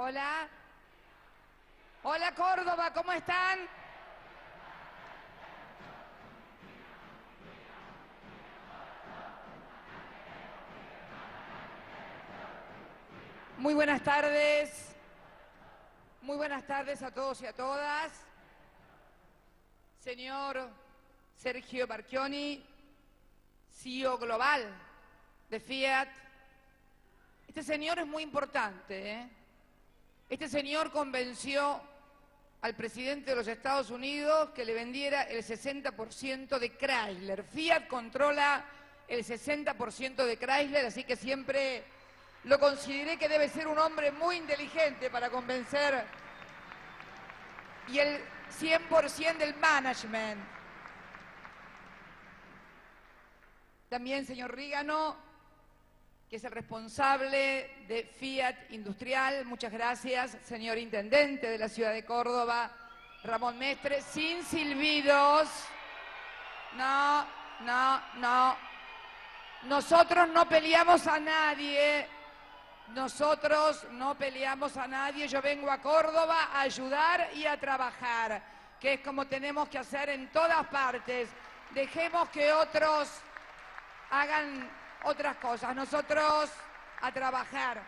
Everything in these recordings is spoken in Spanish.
Hola. Hola Córdoba, ¿cómo están? Muy buenas tardes. Muy buenas tardes a todos y a todas. Señor Sergio Barchioni, CEO global de Fiat. Este señor es muy importante. ¿eh? Este señor convenció al presidente de los Estados Unidos que le vendiera el 60% de Chrysler. Fiat controla el 60% de Chrysler, así que siempre lo consideré que debe ser un hombre muy inteligente para convencer y el 100% del management. También, señor Rígano, que es el responsable de Fiat Industrial. Muchas gracias, señor Intendente de la ciudad de Córdoba, Ramón Mestre. Sin silbidos. No, no, no. Nosotros no peleamos a nadie. Nosotros no peleamos a nadie. Yo vengo a Córdoba a ayudar y a trabajar, que es como tenemos que hacer en todas partes. Dejemos que otros hagan otras cosas, nosotros a trabajar.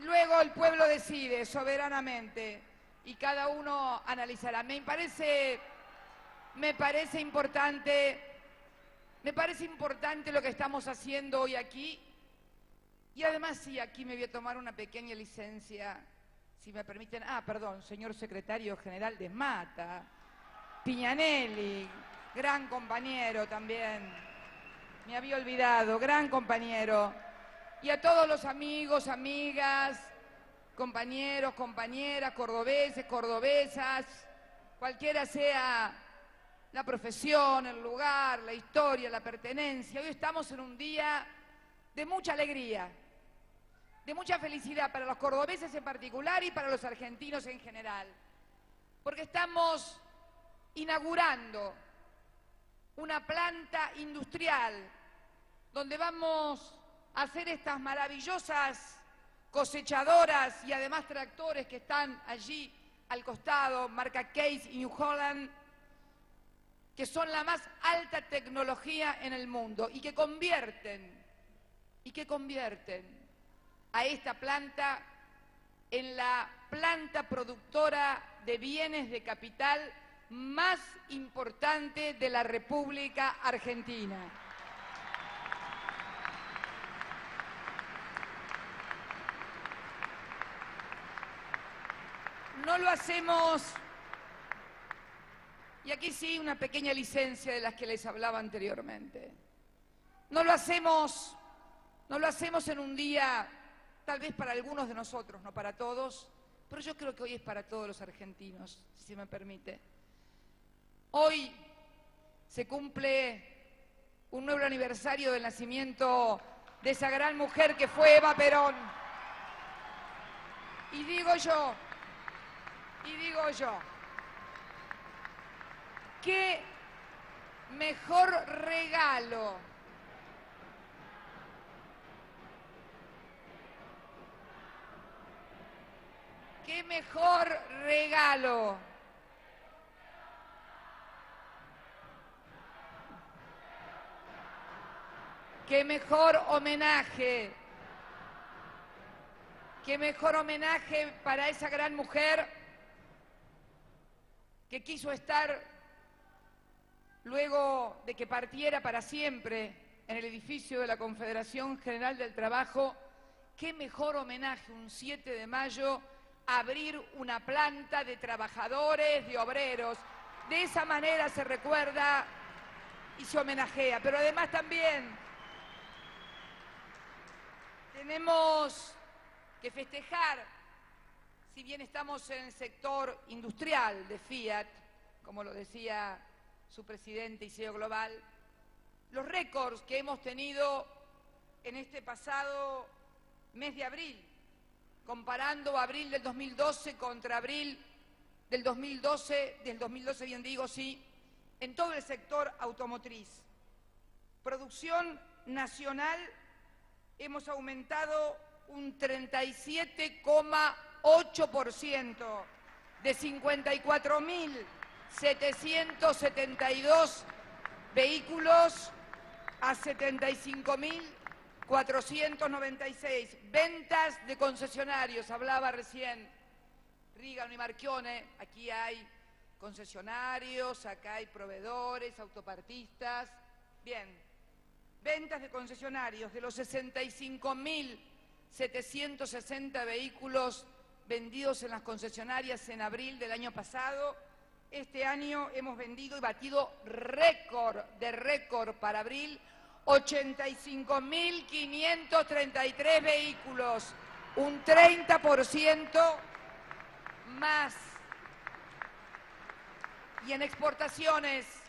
Luego el pueblo decide soberanamente y cada uno analizará. Me parece, me parece importante, me parece importante lo que estamos haciendo hoy aquí. Y además sí, aquí me voy a tomar una pequeña licencia, si me permiten. Ah, perdón, señor secretario general de Mata, Piñanelli, gran compañero también. Me había olvidado, gran compañero. Y a todos los amigos, amigas, compañeros, compañeras, cordobeses, cordobesas, cualquiera sea la profesión, el lugar, la historia, la pertenencia. Hoy estamos en un día de mucha alegría, de mucha felicidad para los cordobeses en particular y para los argentinos en general, porque estamos inaugurando una planta industrial donde vamos a hacer estas maravillosas cosechadoras y además tractores que están allí al costado, marca Case y New Holland, que son la más alta tecnología en el mundo y que convierten, y que convierten a esta planta en la planta productora de bienes de capital más importante de la República Argentina. No lo hacemos, y aquí sí una pequeña licencia de las que les hablaba anteriormente. No lo hacemos, no lo hacemos en un día, tal vez para algunos de nosotros, no para todos, pero yo creo que hoy es para todos los argentinos, si me permite. Hoy se cumple un nuevo aniversario del nacimiento de esa gran mujer que fue Eva Perón. Y digo yo, y digo yo, qué mejor regalo qué mejor regalo qué mejor homenaje qué mejor homenaje para esa gran mujer que quiso estar luego de que partiera para siempre en el edificio de la Confederación General del Trabajo, qué mejor homenaje un 7 de mayo abrir una planta de trabajadores, de obreros. De esa manera se recuerda y se homenajea. Pero además también tenemos que festejar, si bien estamos en el sector industrial de Fiat, como lo decía su presidente y CEO global, los récords que hemos tenido en este pasado mes de abril, comparando abril del 2012 contra abril del 2012, del 2012 bien digo, sí, en todo el sector automotriz. Producción nacional hemos aumentado un 37,8% de 54.772 vehículos a 75.496. Ventas de concesionarios, hablaba recién Rígano y Marchione, aquí hay concesionarios, acá hay proveedores, autopartistas. Bien, ventas de concesionarios de los 65.760 vehículos vendidos en las concesionarias en abril del año pasado. Este año hemos vendido y batido récord de récord para abril, 85.533 vehículos, un 30% más y en exportaciones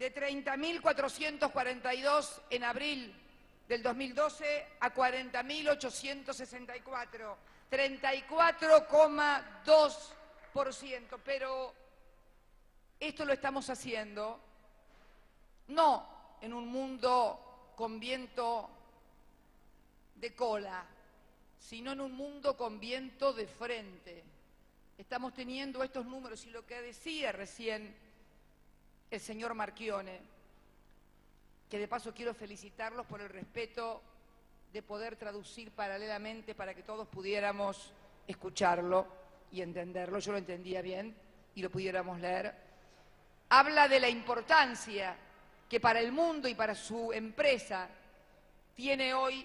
de 30.442 en abril del 2012 a 40.864, 34,2%. Pero esto lo estamos haciendo no en un mundo con viento de cola, sino en un mundo con viento de frente estamos teniendo estos números y lo que decía recién el señor Marchione, que de paso quiero felicitarlos por el respeto de poder traducir paralelamente para que todos pudiéramos escucharlo y entenderlo, yo lo entendía bien y lo pudiéramos leer, habla de la importancia que para el mundo y para su empresa tiene hoy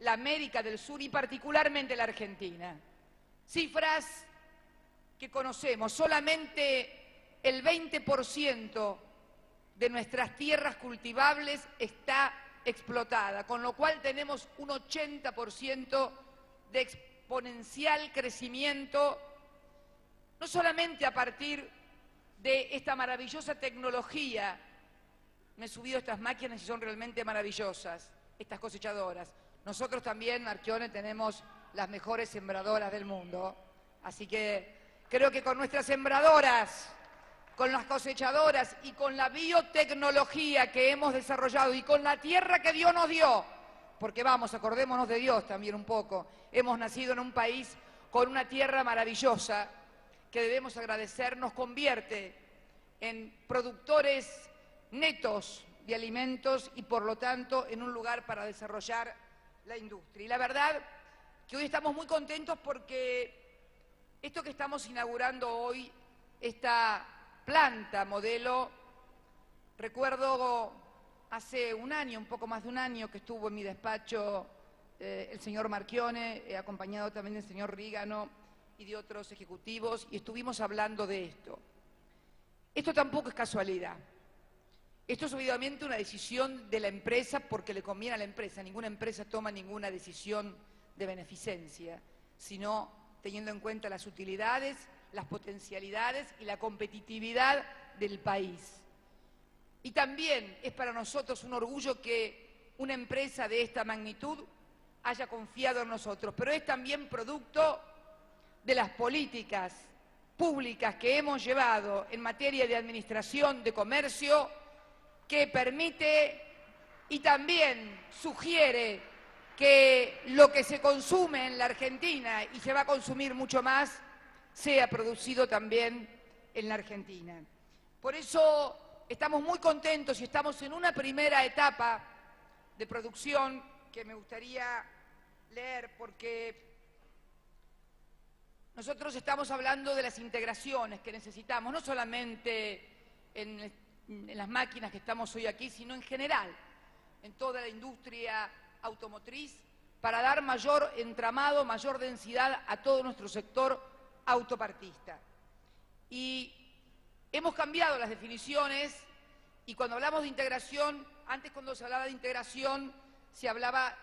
la América del Sur y particularmente la Argentina. Cifras que conocemos, solamente el 20% de nuestras tierras cultivables está explotada, con lo cual tenemos un 80% de exponencial crecimiento, no solamente a partir de esta maravillosa tecnología, me he subido estas máquinas y son realmente maravillosas, estas cosechadoras. Nosotros también, Archeone, tenemos las mejores sembradoras del mundo, así que Creo que con nuestras sembradoras, con las cosechadoras y con la biotecnología que hemos desarrollado y con la tierra que Dios nos dio, porque vamos, acordémonos de Dios también un poco, hemos nacido en un país con una tierra maravillosa que debemos agradecer, nos convierte en productores netos de alimentos y por lo tanto en un lugar para desarrollar la industria. Y la verdad que hoy estamos muy contentos porque esto que estamos inaugurando hoy, esta planta modelo, recuerdo hace un año, un poco más de un año, que estuvo en mi despacho eh, el señor Marchione, acompañado también del señor Rígano y de otros ejecutivos, y estuvimos hablando de esto. Esto tampoco es casualidad. Esto es obviamente una decisión de la empresa porque le conviene a la empresa. Ninguna empresa toma ninguna decisión de beneficencia, sino teniendo en cuenta las utilidades, las potencialidades y la competitividad del país. Y también es para nosotros un orgullo que una empresa de esta magnitud haya confiado en nosotros, pero es también producto de las políticas públicas que hemos llevado en materia de administración de comercio que permite y también sugiere que lo que se consume en la Argentina y se va a consumir mucho más, sea producido también en la Argentina. Por eso estamos muy contentos y estamos en una primera etapa de producción que me gustaría leer porque nosotros estamos hablando de las integraciones que necesitamos, no solamente en, en, las máquinas que estamos hoy aquí, sino en general, en toda la industria automotriz para dar mayor entramado, mayor densidad a todo nuestro sector autopartista. Y hemos cambiado las definiciones y cuando hablamos de integración, antes cuando se hablaba de integración se hablaba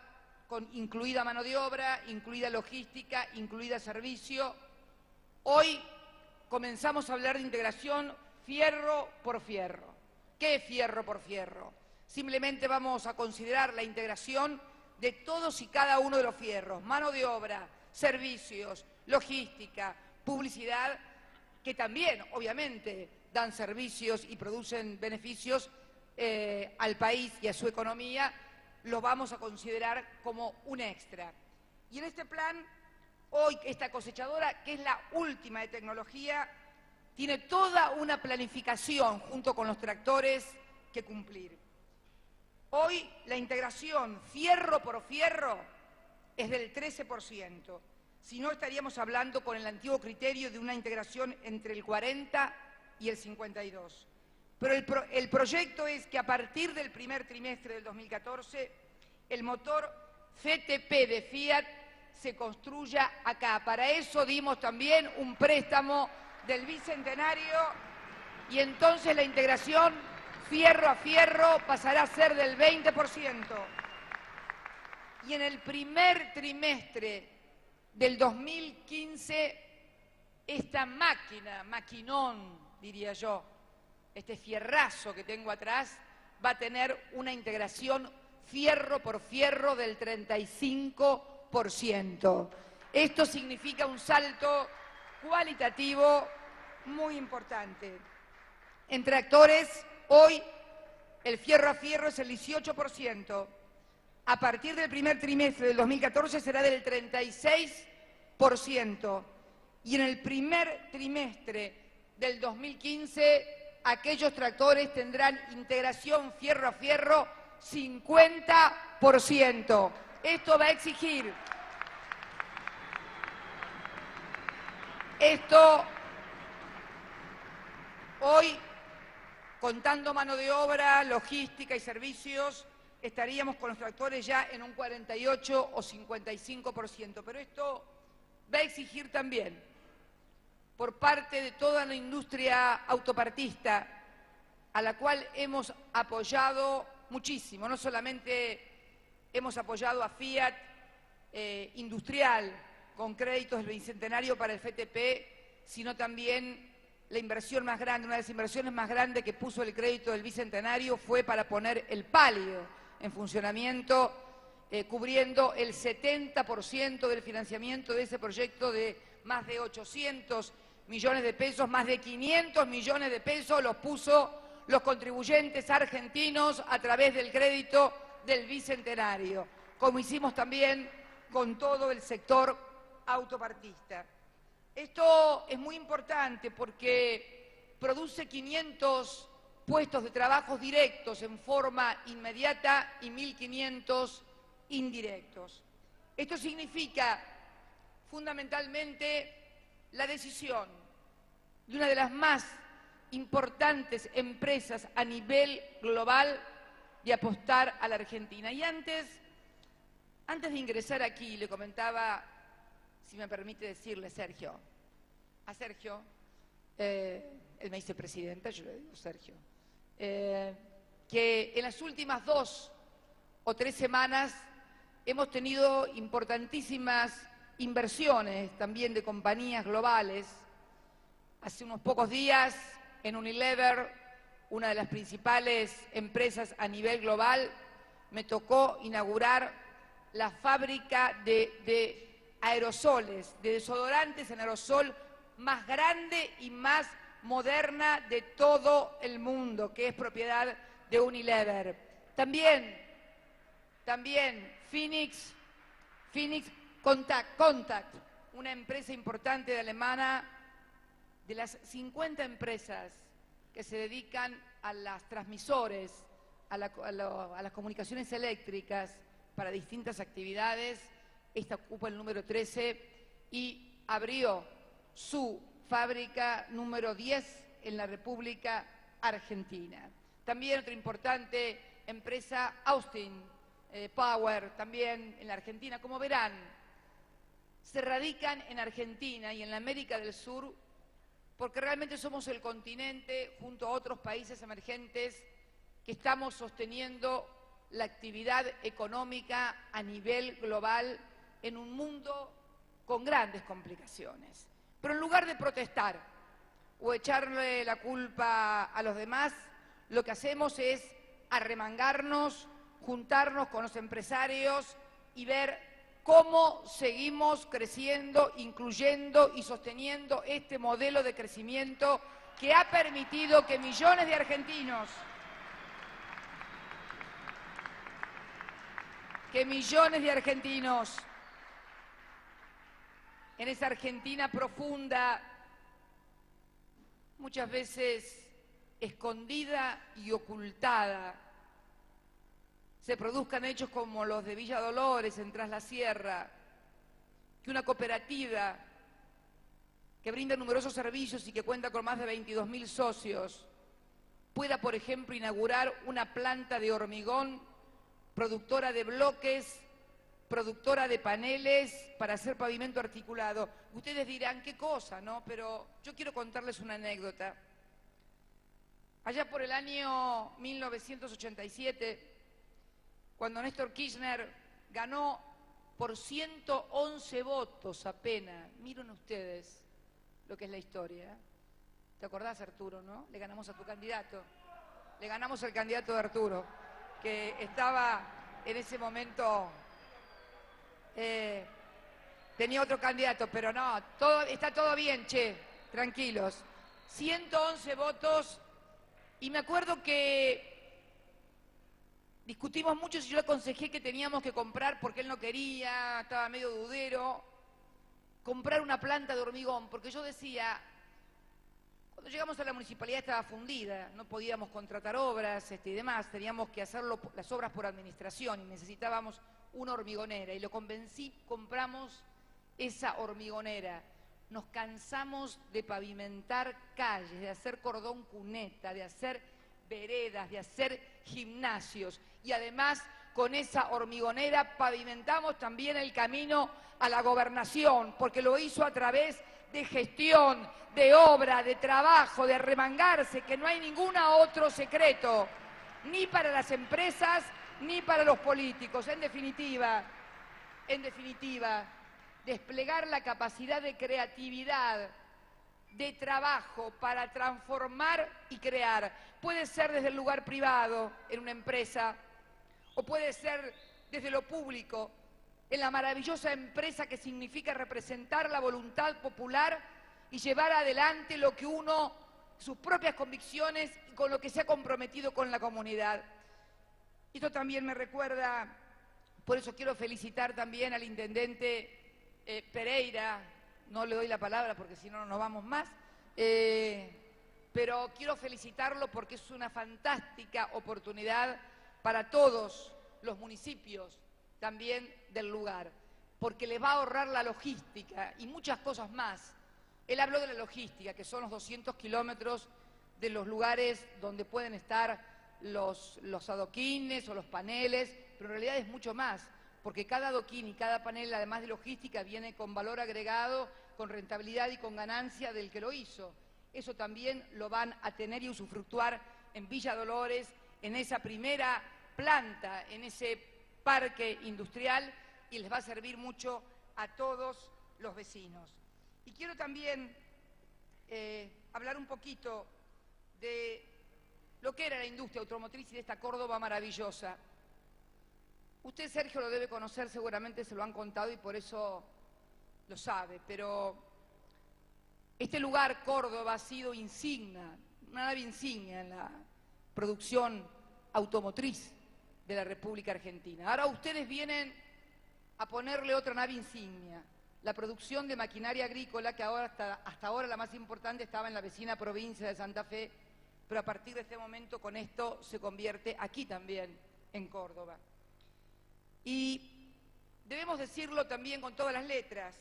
con incluida mano de obra, incluida logística, incluida servicio. Hoy comenzamos a hablar de integración fierro por fierro. ¿Qué es fierro por fierro? Simplemente vamos a considerar la integración de todos y cada uno de los fierros, mano de obra, servicios, logística, publicidad, que también, obviamente, dan servicios y producen beneficios eh, al país y a su economía, los vamos a considerar como un extra. Y en este plan, hoy esta cosechadora, que es la última de tecnología, tiene toda una planificación junto con los tractores que cumplir. Hoy la integración fierro por fierro es del 13%. Si no, estaríamos hablando con el antiguo criterio de una integración entre el 40 y el 52. Pero el, el proyecto es que a partir del primer trimestre del 2014, el motor CTP de Fiat se construya acá. Para eso dimos también un préstamo del Bicentenario y entonces la integración fierro a fierro pasará a ser del 20%. Y en el primer trimestre del 2015, esta máquina, maquinón, diría yo, este fierrazo que tengo atrás, va a tener una integración fierro por fierro del 35%. Esto significa un salto cualitativo muy importante. En tractores, hoy el fierro a fierro es el 18%. A partir del primer trimestre del 2014 será del 36%. Y en el primer trimestre del 2015 aquellos tractores tendrán integración fierro a fierro 50%. Esto va a exigir Esto, hoy, contando mano de obra, logística y servicios, estaríamos con los tractores ya en un 48 o 55%. Pero esto va a exigir también, por parte de toda la industria autopartista, a la cual hemos apoyado muchísimo, no solamente hemos apoyado a Fiat eh, Industrial, con créditos del Bicentenario para el FTP, sino también la inversión más grande, una de las inversiones más grandes que puso el crédito del Bicentenario fue para poner el palio en funcionamiento, eh, cubriendo el 70% del financiamiento de ese proyecto de más de 800 millones de pesos, más de 500 millones de pesos los puso los contribuyentes argentinos a través del crédito del Bicentenario, como hicimos también con todo el sector autopartista. Esto es muy importante porque produce 500 puestos de trabajo directos en forma inmediata y 1.500 indirectos. Esto significa fundamentalmente la decisión de una de las más importantes empresas a nivel global de apostar a la Argentina. Y antes, antes de ingresar aquí, le comentaba si me permite decirle, Sergio, a Sergio, eh, él me dice presidenta, yo le digo Sergio, eh, que en las últimas dos o tres semanas hemos tenido importantísimas inversiones también de compañías globales. Hace unos pocos días en Unilever, una de las principales empresas a nivel global, me tocó inaugurar la fábrica de aerosoles, de desodorantes en aerosol más grande y más moderna de todo el mundo, que es propiedad de Unilever. También, también Phoenix, Phoenix Contact, una empresa importante de alemana, de las 50 empresas que se dedican a las transmisores, a las comunicaciones eléctricas para distintas actividades, esta ocupa el número 13 y abrió su fábrica número 10 en la República Argentina. También otra importante empresa, Austin eh, Power, también en la Argentina. Como verán, se radican en Argentina y en la América del Sur porque realmente somos el continente, junto a otros países emergentes, que estamos sosteniendo la actividad económica a nivel global en un mundo con grandes complicaciones. Pero en lugar de protestar o echarle la culpa a los demás, lo que hacemos es arremangarnos, juntarnos con los empresarios y ver cómo seguimos creciendo, incluyendo y sosteniendo este modelo de crecimiento que ha permitido que millones de argentinos, que millones de argentinos en esa Argentina profunda, muchas veces escondida y ocultada, se produzcan hechos como los de Villa Dolores, en Tras la Sierra, que una cooperativa que brinda numerosos servicios y que cuenta con más de 22.000 socios, pueda, por ejemplo, inaugurar una planta de hormigón productora de bloques, productora de paneles para hacer pavimento articulado. Ustedes dirán, ¿qué cosa, no? Pero yo quiero contarles una anécdota. Allá por el año 1987, cuando Néstor Kirchner ganó por 111 votos apenas, miren ustedes lo que es la historia. ¿Te acordás, Arturo, no? Le ganamos a tu candidato. Le ganamos al candidato de Arturo, que estaba en ese momento... Eh, tenía otro candidato, pero no, está todo bien, che, tranquilos. 111 votos y me acuerdo que discutimos mucho si yo aconsejé que teníamos que comprar, porque él no quería, estaba medio dudero, comprar una planta de hormigón, porque yo decía, cuando llegamos a la municipalidad estaba fundida, no podíamos contratar obras este, y demás, teníamos que hacer las obras por administración y necesitábamos una hormigonera. Y lo convencí, compramos esa hormigonera. Nos cansamos de pavimentar calles, de hacer cordón cuneta, de hacer veredas, de hacer gimnasios. Y además, con esa hormigonera pavimentamos también el camino a la gobernación, porque lo hizo a través de gestión, de obra, de trabajo, de remangarse, que no hay ningún otro secreto, ni para las empresas, ni para los políticos. En definitiva, en definitiva, desplegar la capacidad de creatividad, de trabajo para transformar y crear. Puede ser desde el lugar privado, en una empresa, o puede ser desde lo público, en la maravillosa empresa que significa representar la voluntad popular y llevar adelante lo que uno, sus propias convicciones y con lo que se ha comprometido con la comunidad. Esto también me recuerda, por eso quiero felicitar también al intendente eh, Pereira, no le doy la palabra porque si no, no nos vamos más, eh, pero quiero felicitarlo porque es una fantástica oportunidad para todos los municipios también del lugar, porque les va a ahorrar la logística y muchas cosas más. Él habló de la logística, que son los 200 kilómetros de los lugares donde pueden estar los, adoquines o los paneles, pero en realidad es mucho más porque cada adoquín y cada panel, además de logística, viene con valor agregado, con rentabilidad y con ganancia del que lo hizo. Eso también lo van a tener y usufructuar en Villa Dolores, en esa primera planta, en ese parque industrial, y les va a servir mucho a todos los vecinos. Y quiero también eh, hablar un poquito de lo que era la industria automotriz y de esta Córdoba maravillosa. Usted, Sergio, lo debe conocer, seguramente se lo han contado y por eso lo sabe, pero este lugar, Córdoba, ha sido insignia, una nave insignia en la producción automotriz de la República Argentina. Ahora ustedes vienen a ponerle otra nave insignia, la producción de maquinaria agrícola, que ahora hasta, hasta ahora la más importante estaba en la vecina provincia de Santa Fe, pero a partir de este momento con esto se convierte aquí también, en Córdoba. Y debemos decirlo también con todas las letras.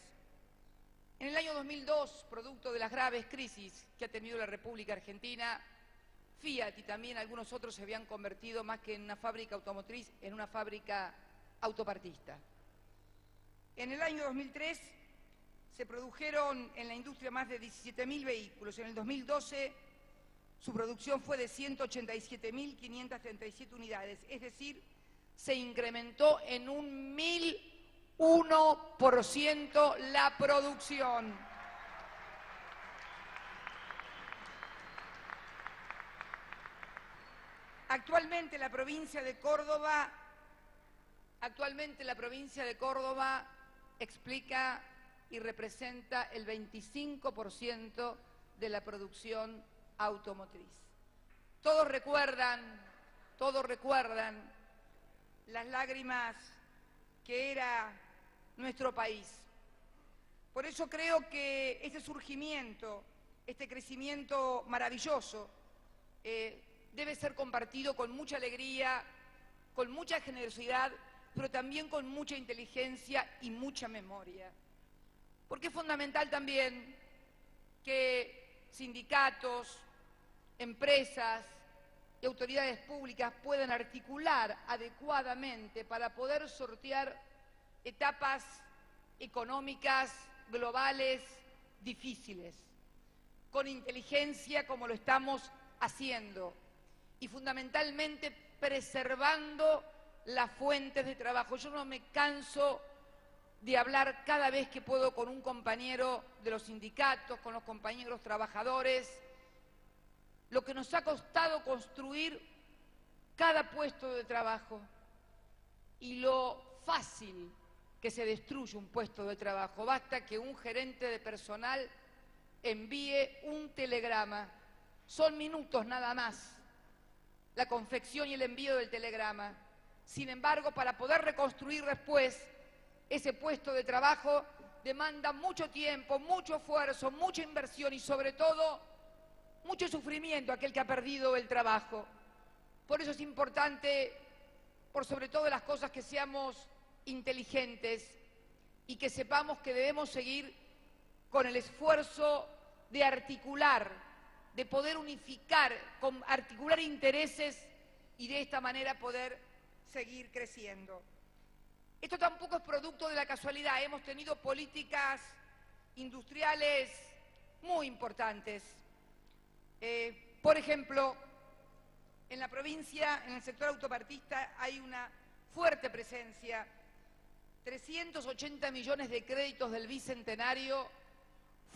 En el año 2002, producto de las graves crisis que ha tenido la República Argentina, Fiat y también algunos otros se habían convertido más que en una fábrica automotriz, en una fábrica autopartista. En el año 2003 se produjeron en la industria más de 17.000 vehículos. En el 2012 su producción fue de 187.537 unidades, es decir, se incrementó en un mil uno por ciento la producción. Actualmente la provincia de Córdoba, actualmente la provincia de Córdoba explica y representa el 25% de la producción automotriz. Todos recuerdan, todos recuerdan las lágrimas que era nuestro país. Por eso creo que este surgimiento, este crecimiento maravilloso, eh, debe ser compartido con mucha alegría, con mucha generosidad, pero también con mucha inteligencia y mucha memoria. Porque es fundamental también que sindicatos, empresas y autoridades públicas puedan articular adecuadamente para poder sortear etapas económicas, globales, difíciles, con inteligencia como lo estamos haciendo y fundamentalmente preservando las fuentes de trabajo. Yo no me canso de hablar cada vez que puedo con un compañero de los sindicatos, con los compañeros trabajadores, lo que nos ha costado construir cada puesto de trabajo y lo fácil que se destruye un puesto de trabajo. Basta que un gerente de personal envíe un telegrama. Son minutos nada más la confección y el envío del telegrama. Sin embargo, para poder reconstruir después ese puesto de trabajo demanda mucho tiempo, mucho esfuerzo, mucha inversión y sobre todo mucho sufrimiento aquel que ha perdido el trabajo. Por eso es importante, por sobre todo las cosas, que seamos inteligentes y que sepamos que debemos seguir con el esfuerzo de articular, de poder unificar, articular intereses y de esta manera poder seguir creciendo. Esto tampoco es producto de la casualidad. Hemos tenido políticas industriales muy importantes. Eh, por ejemplo, en la provincia, en el sector autopartista, hay una fuerte presencia 380 millones de créditos del Bicentenario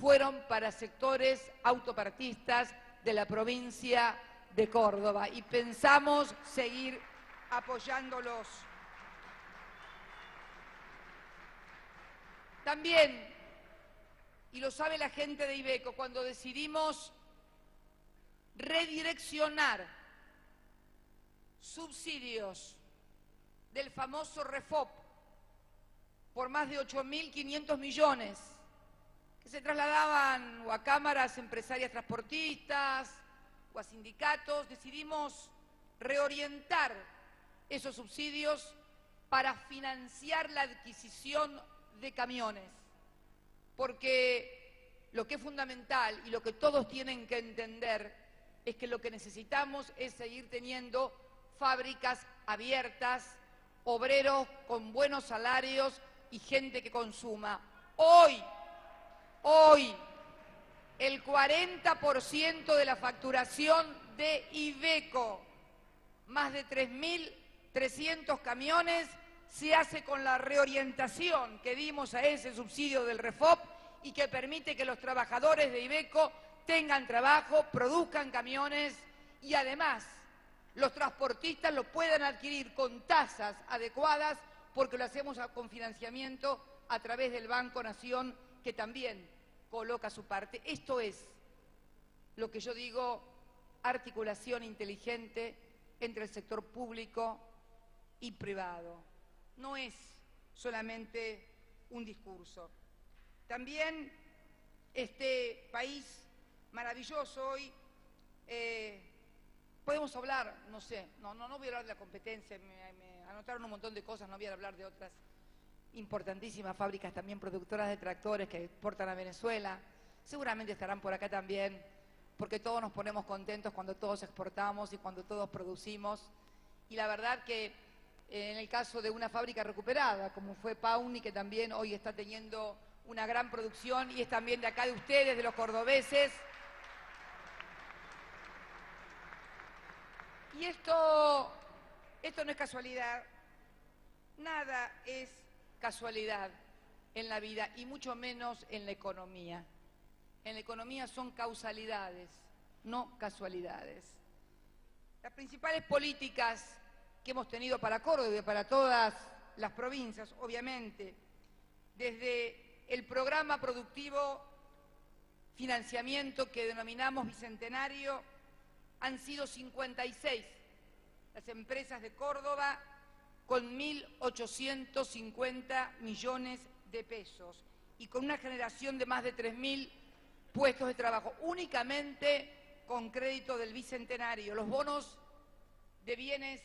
fueron para sectores autopartistas de la provincia de Córdoba y pensamos seguir apoyándolos. También, y lo sabe la gente de Ibeco, cuando decidimos redireccionar subsidios del famoso REFOP por más de 8.500 millones, que se trasladaban o a cámaras empresarias transportistas o a sindicatos, decidimos reorientar esos subsidios para financiar la adquisición de camiones, porque lo que es fundamental y lo que todos tienen que entender es que lo que necesitamos es seguir teniendo fábricas abiertas, obreros con buenos salarios y gente que consuma. Hoy, hoy, el 40% de la facturación de Ibeco, más de 3.300 camiones, se hace con la reorientación que dimos a ese subsidio del REFOP y que permite que los trabajadores de Ibeco tengan trabajo, produzcan camiones y además los transportistas lo puedan adquirir con tasas adecuadas porque lo hacemos con financiamiento a través del Banco Nación, que también coloca su parte. Esto es lo que yo digo, articulación inteligente entre el sector público y privado. No es solamente un discurso. También este país maravilloso hoy, eh, podemos hablar, no sé, no, no, no voy a hablar de la competencia, me anotaron un montón de cosas, no voy a hablar de otras importantísimas fábricas también productoras de tractores que exportan a Venezuela. Seguramente estarán por acá también, porque todos nos ponemos contentos cuando todos exportamos y cuando todos producimos. Y la verdad que eh, en el caso de una fábrica recuperada, como fue Pauni, que también hoy está teniendo una gran producción y es también de acá de ustedes, de los cordobeses. Y esto esto no es casualidad, nada es casualidad en la vida y mucho menos en la economía. En la economía son causalidades, no casualidades. Las principales políticas que hemos tenido para Córdoba y para todas las provincias, obviamente, desde el programa productivo financiamiento que denominamos Bicentenario, han sido 56 las empresas de Córdoba con 1.850 millones de pesos y con una generación de más de 3.000 puestos de trabajo, únicamente con crédito del Bicentenario. Los bonos de bienes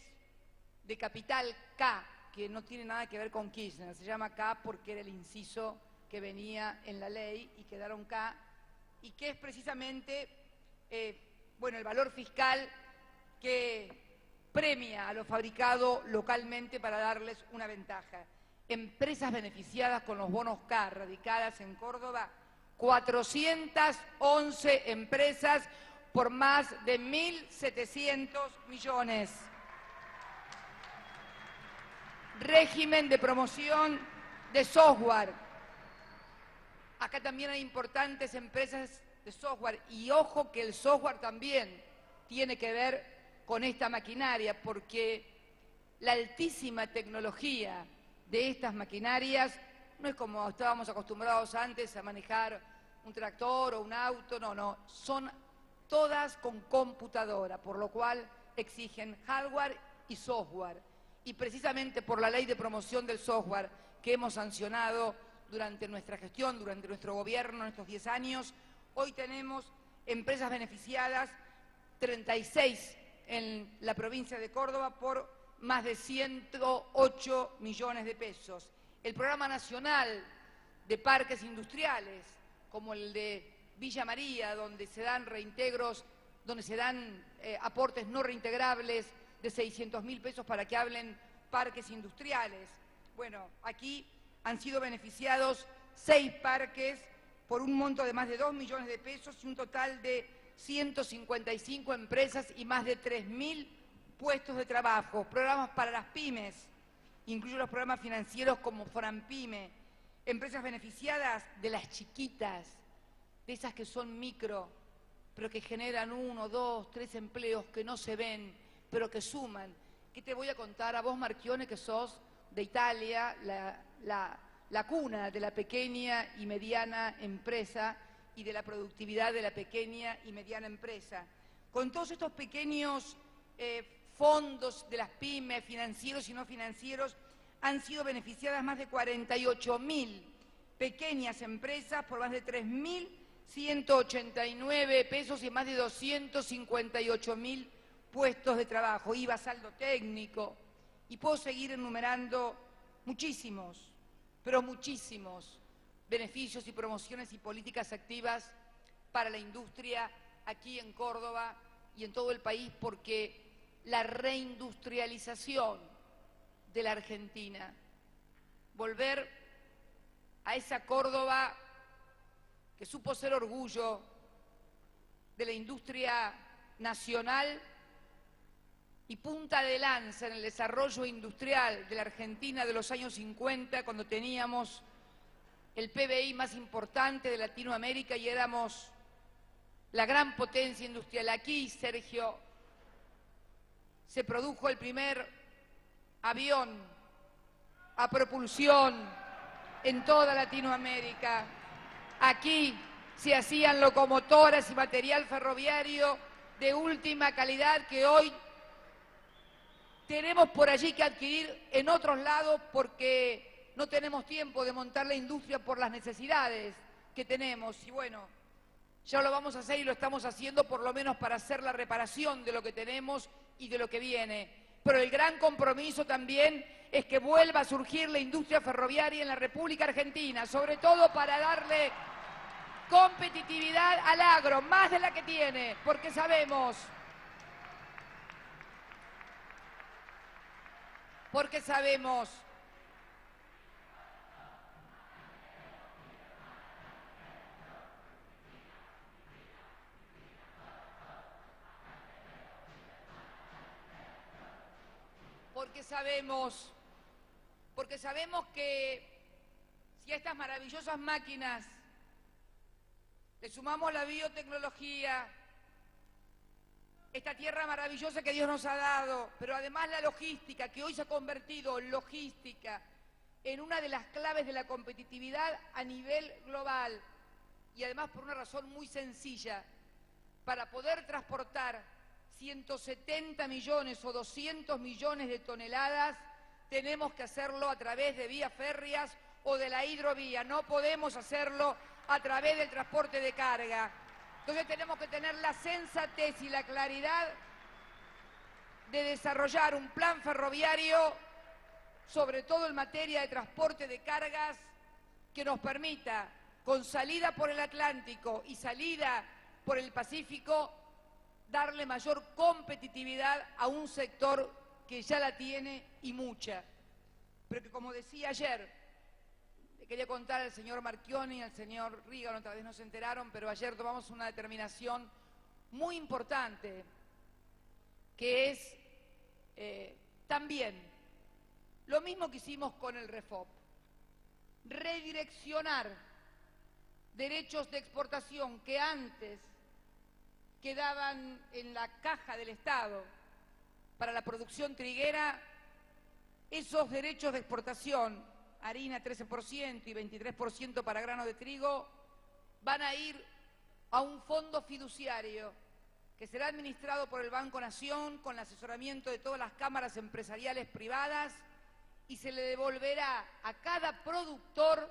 de capital K, que no tiene nada que ver con Kirchner, se llama K porque era el inciso que venía en la ley y quedaron K, y que es precisamente, eh, bueno, el valor fiscal que premia a lo fabricado localmente para darles una ventaja. Empresas beneficiadas con los bonos K radicadas en Córdoba, 411 empresas por más de 1.700 millones. Régimen de promoción de software. Acá también hay importantes empresas de software y ojo que el software también tiene que ver con esta maquinaria porque la altísima tecnología de estas maquinarias no es como estábamos acostumbrados antes a manejar un tractor o un auto, no, no, son todas con computadora, por lo cual exigen hardware y software. Y precisamente por la ley de promoción del software que hemos sancionado durante nuestra gestión, durante nuestro gobierno en estos 10 años, hoy tenemos empresas beneficiadas, 36 en la provincia de Córdoba por más de 108 millones de pesos. El programa nacional de parques industriales, como el de Villa María, donde se dan reintegros, donde se dan eh, aportes no reintegrables de 600 mil pesos para que hablen parques industriales. Bueno, aquí han sido beneficiados seis parques por un monto de más de 2 millones de pesos y un total de 155 empresas y más de 3.000 puestos de trabajo, programas para las pymes, incluyo los programas financieros como Forampyme, empresas beneficiadas de las chiquitas, de esas que son micro, pero que generan uno, dos, tres empleos que no se ven, pero que suman. ¿Qué te voy a contar a vos, Marchione, que sos de Italia, la cuna de la pequeña y mediana empresa y de la productividad de la pequeña y mediana empresa? Con todos estos pequeños eh, fondos de las pymes, financieros y no financieros, han sido beneficiadas más de 48 mil pequeñas empresas por más de 3.189 pesos y más de 258 mil puestos de trabajo, IVA, saldo técnico, y puedo seguir enumerando muchísimos, pero muchísimos beneficios y promociones y políticas activas para la industria aquí en Córdoba y en todo el país porque la reindustrialización de la Argentina, volver a esa Córdoba que supo ser orgullo de la industria nacional y punta de lanza en el desarrollo industrial de la Argentina de los años 50, cuando teníamos el PBI más importante de Latinoamérica y éramos la gran potencia industrial. Aquí, Sergio, se produjo el primer avión a propulsión en toda Latinoamérica. Aquí se hacían locomotoras y material ferroviario de última calidad que hoy tenemos por allí que adquirir en otros lados porque no tenemos tiempo de montar la industria por las necesidades que tenemos. Y bueno, ya lo vamos a hacer y lo estamos haciendo por lo menos para hacer la reparación de lo que tenemos y de lo que viene. Pero el gran compromiso también es que vuelva a surgir la industria ferroviaria en la República Argentina, sobre todo para darle competitividad al agro, más de la que tiene, porque sabemos porque sabemos porque sabemos porque sabemos que si a estas maravillosas máquinas le sumamos la biotecnología, esta tierra maravillosa que Dios nos ha dado, pero además la logística, que hoy se ha convertido en logística en una de las claves de la competitividad a nivel global. Y además por una razón muy sencilla, para poder transportar 170 millones o 200 millones de toneladas, tenemos que hacerlo a través de vías férreas o de la hidrovía, no podemos hacerlo a través del transporte de carga. Entonces tenemos que tener la sensatez y la claridad de desarrollar un plan ferroviario, sobre todo en materia de transporte de cargas, que nos permita, con salida por el Atlántico y salida por el Pacífico, darle mayor competitividad a un sector que ya la tiene y mucha. Pero que como decía ayer, quería contar al señor Marchioni y al señor Rígano, otra vez no se enteraron, pero ayer tomamos una determinación muy importante, que es eh, también lo mismo que hicimos con el REFOP, redireccionar derechos de exportación que antes quedaban en la caja del Estado para la producción triguera, esos derechos de exportación, harina 13% y 23% para grano de trigo, van a ir a un fondo fiduciario que será administrado por el Banco Nación con el asesoramiento de todas las cámaras empresariales privadas y se le devolverá a cada productor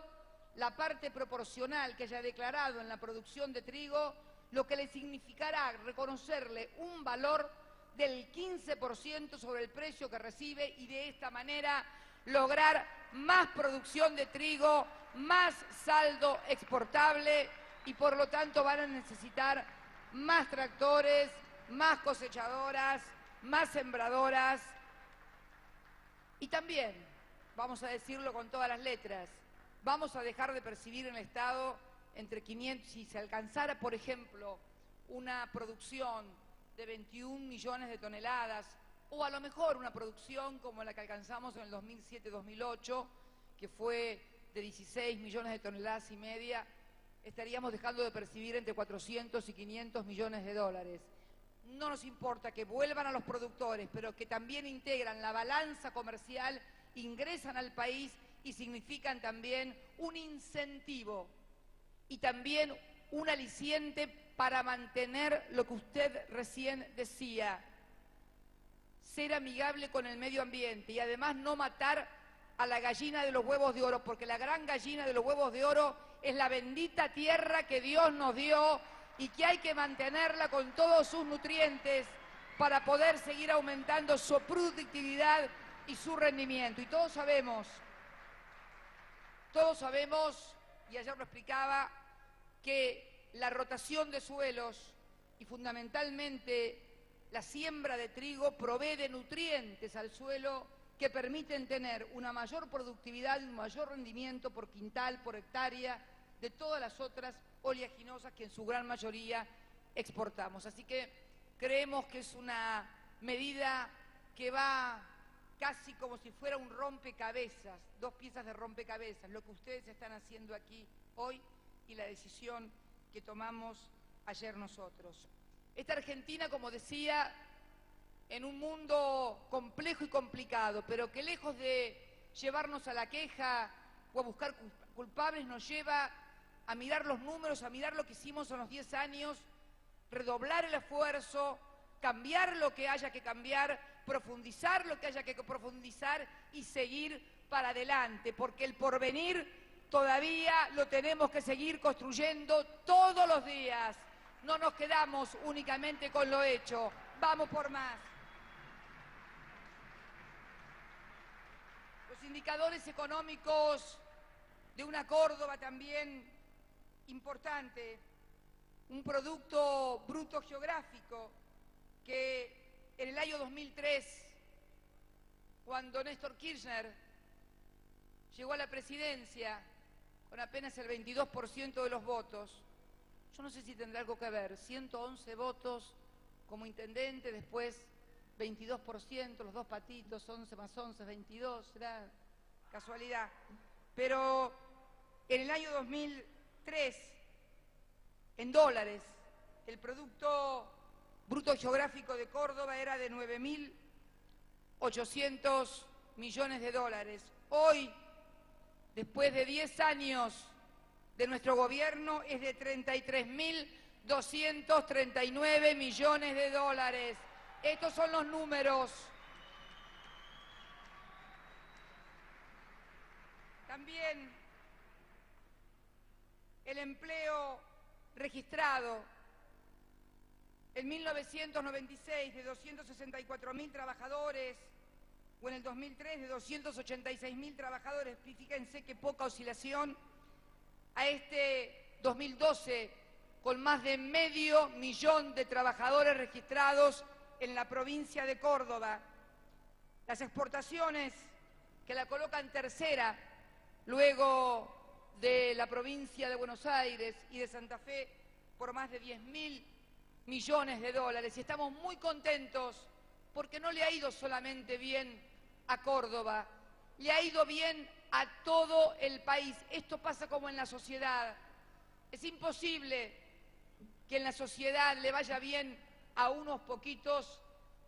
la parte proporcional que haya declarado en la producción de trigo lo que le significará reconocerle un valor del 15% sobre el precio que recibe y de esta manera lograr más producción de trigo, más saldo exportable y por lo tanto van a necesitar más tractores, más cosechadoras, más sembradoras. Y también, vamos a decirlo con todas las letras, vamos a dejar de percibir en el Estado entre 500, si se alcanzara, por ejemplo, una producción de 21 millones de toneladas, o a lo mejor una producción como la que alcanzamos en el 2007-2008, que fue de 16 millones de toneladas y media, estaríamos dejando de percibir entre 400 y 500 millones de dólares. No nos importa que vuelvan a los productores, pero que también integran la balanza comercial, ingresan al país y significan también un incentivo y también un aliciente para mantener lo que usted recién decía, ser amigable con el medio ambiente y además no matar a la gallina de los huevos de oro, porque la gran gallina de los huevos de oro es la bendita tierra que Dios nos dio y que hay que mantenerla con todos sus nutrientes para poder seguir aumentando su productividad y su rendimiento. Y todos sabemos, todos sabemos, y ayer lo explicaba, que la rotación de suelos y fundamentalmente la siembra de trigo provee de nutrientes al suelo que permiten tener una mayor productividad y un mayor rendimiento por quintal, por hectárea, de todas las otras oleaginosas que en su gran mayoría exportamos. Así que creemos que es una medida que va casi como si fuera un rompecabezas, dos piezas de rompecabezas, lo que ustedes están haciendo aquí hoy y la decisión que tomamos ayer nosotros. Esta Argentina, como decía, en un mundo complejo y complicado, pero que lejos de llevarnos a la queja o a buscar culpables, nos lleva a mirar los números, a mirar lo que hicimos en los 10 años, redoblar el esfuerzo, cambiar lo que haya que cambiar, profundizar lo que haya que profundizar y seguir para adelante, porque el porvenir todavía lo tenemos que seguir construyendo todos los días. No nos quedamos únicamente con lo hecho, vamos por más. Los indicadores económicos de una Córdoba también importante, un producto bruto geográfico que en el año 2003, cuando Néstor Kirchner llegó a la presidencia, con apenas el 22% de los votos. Yo no sé si tendrá algo que ver, 111 votos como intendente, después 22%, los dos patitos, 11 más 11, 22, será casualidad. Pero en el año 2003, en dólares, el Producto Bruto Geográfico de Córdoba era de 9.800 millones de dólares. Hoy después de 10 años de nuestro gobierno, es de 33.239 millones de dólares. Estos son los números. también el empleo registrado en 1996 de 264 mil trabajadores o en el 2003 de 286 mil trabajadores, fíjense qué poca oscilación, a este 2012 con más de medio millón de trabajadores registrados en la provincia de Córdoba. Las exportaciones que la colocan tercera luego de la provincia de Buenos Aires y de Santa Fe por más de 10 mil millones de dólares. Y estamos muy contentos porque no le ha ido solamente bien a Córdoba, le ha ido bien a todo el país. Esto pasa como en la sociedad. Es imposible que en la sociedad le vaya bien a unos poquitos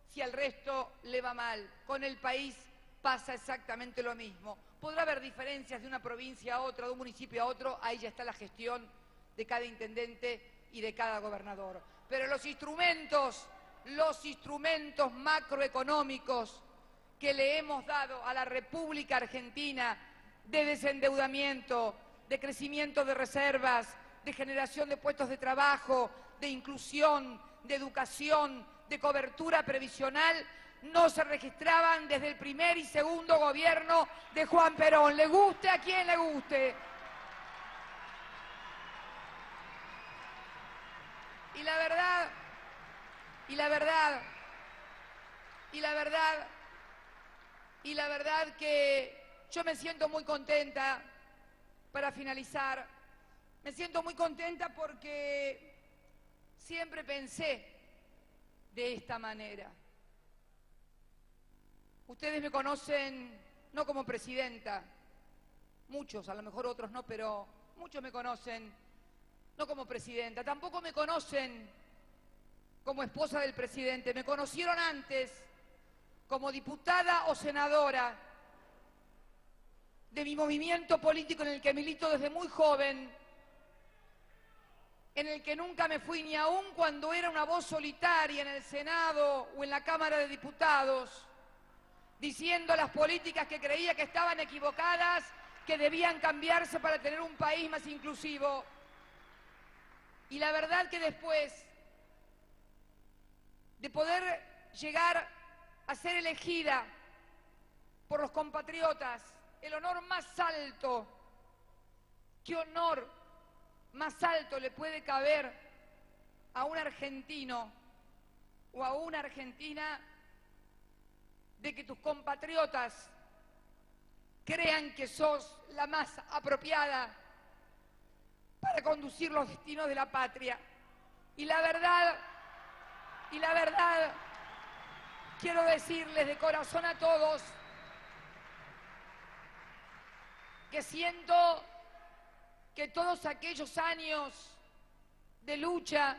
si al resto le va mal. Con el país pasa exactamente lo mismo. Podrá haber diferencias de una provincia a otra, de un municipio a otro, ahí ya está la gestión de cada intendente y de cada gobernador. Pero los instrumentos, los instrumentos macroeconómicos que le hemos dado a la República Argentina de desendeudamiento, de crecimiento de reservas, de generación de puestos de trabajo, de inclusión, de educación, de cobertura previsional, no se registraban desde el primer y segundo gobierno de Juan Perón. Le guste a quien le guste. Y la verdad, y la verdad, y la verdad, y la verdad que yo me siento muy contenta para finalizar. Me siento muy contenta porque siempre pensé de esta manera. Ustedes me conocen no como presidenta, muchos, a lo mejor otros no, pero muchos me conocen no como presidenta, tampoco me conocen como esposa del presidente, me conocieron antes como diputada o senadora de mi movimiento político en el que milito desde muy joven, en el que nunca me fui ni aún cuando era una voz solitaria en el Senado o en la Cámara de Diputados diciendo las políticas que creía que estaban equivocadas, que debían cambiarse para tener un país más inclusivo. Y la verdad que después de poder llegar a ser elegida por los compatriotas, el honor más alto, ¿qué honor más alto le puede caber a un argentino o a una argentina de que tus compatriotas crean que sos la más apropiada para conducir los destinos de la patria. Y la verdad, y la verdad, quiero decirles de corazón a todos que siento que todos aquellos años de lucha,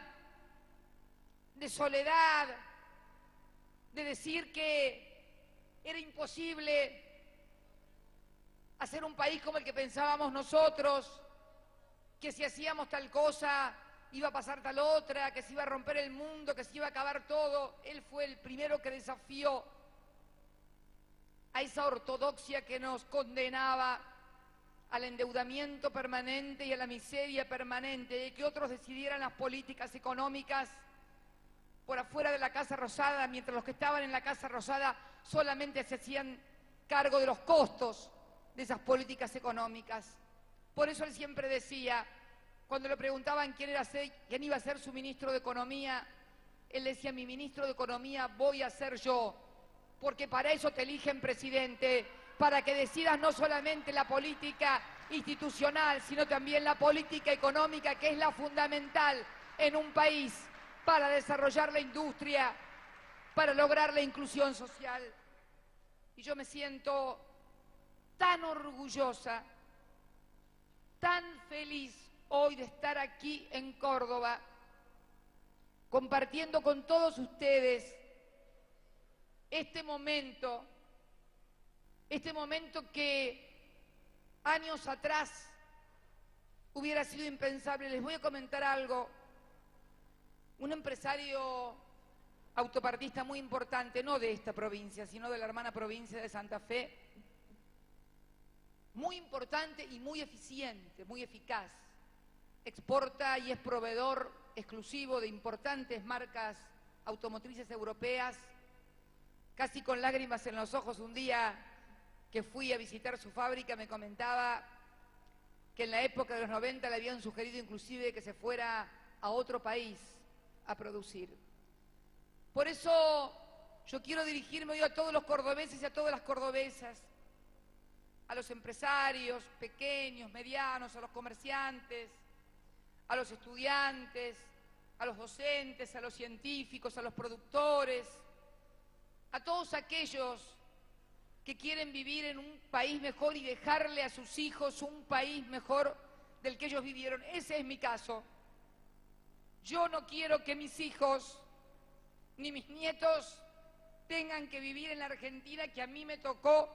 de soledad, de decir que era imposible hacer un país como el que pensábamos nosotros, que si hacíamos tal cosa iba a pasar tal otra, que se iba a romper el mundo, que se iba a acabar todo. Él fue el primero que desafió a esa ortodoxia que nos condenaba al endeudamiento permanente y a la miseria permanente, de que otros decidieran las políticas económicas por afuera de la Casa Rosada, mientras los que estaban en la Casa Rosada solamente se hacían cargo de los costos de esas políticas económicas. Por eso él siempre decía, cuando le preguntaban quién, era quién iba a ser su ministro de Economía, él decía, mi ministro de Economía voy a ser yo, porque para eso te eligen presidente, para que decidas no solamente la política institucional, sino también la política económica, que es la fundamental en un país para desarrollar la industria, para lograr la inclusión social. Y yo me siento tan orgullosa, tan feliz hoy de estar aquí en Córdoba, compartiendo con todos ustedes este momento, este momento que años atrás hubiera sido impensable. Les voy a comentar algo. Un empresario autopartista muy importante, no de esta provincia, sino de la hermana provincia de Santa Fe, muy importante y muy eficiente, muy eficaz. Exporta y es proveedor exclusivo de importantes marcas automotrices europeas. Casi con lágrimas en los ojos, un día que fui a visitar su fábrica me comentaba que en la época de los 90 le habían sugerido inclusive que se fuera a otro país a producir. Por eso yo quiero dirigirme hoy a todos los cordobeses y a todas las cordobesas, a los empresarios pequeños, medianos, a los comerciantes, a los estudiantes, a los docentes, a los científicos, a los productores, a todos aquellos que quieren vivir en un país mejor y dejarle a sus hijos un país mejor del que ellos vivieron. Ese es mi caso. Yo no quiero que mis hijos ni mis nietos tengan que vivir en la Argentina que a mí me tocó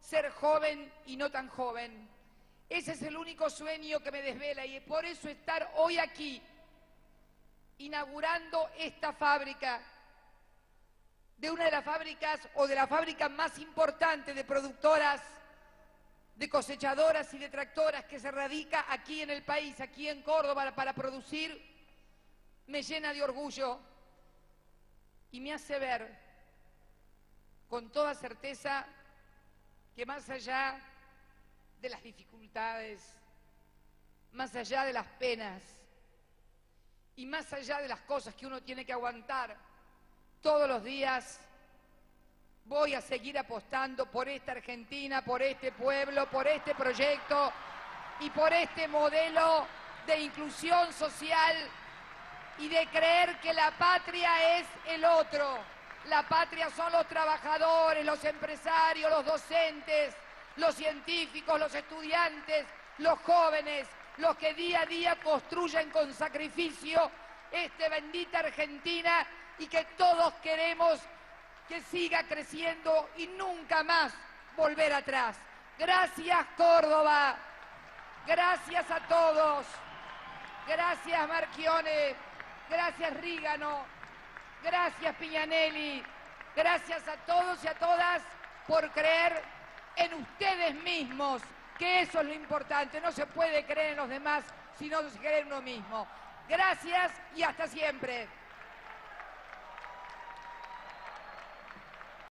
ser joven y no tan joven. Ese es el único sueño que me desvela y por eso estar hoy aquí inaugurando esta fábrica, de una de las fábricas o de la fábrica más importante de productoras, de cosechadoras y de tractoras que se radica aquí en el país, aquí en Córdoba, para producir, me llena de orgullo y me hace ver con toda certeza que más allá de las dificultades, más allá de las penas y más allá de las cosas que uno tiene que aguantar todos los días, voy a seguir apostando por esta Argentina, por este pueblo, por este proyecto y por este modelo de inclusión social y de creer que la patria es el otro. La patria son los trabajadores, los empresarios, los docentes, los científicos, los estudiantes, los jóvenes, los que día a día construyen con sacrificio esta bendita Argentina y que todos queremos que siga creciendo y nunca más volver atrás. Gracias Córdoba, gracias a todos, gracias Marchione, gracias Rígano, gracias Piñanelli, gracias a todos y a todas por creer en ustedes mismos, que eso es lo importante. No se puede creer en los demás, sino se cree en uno mismo. Gracias y hasta siempre.